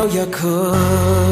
know you could.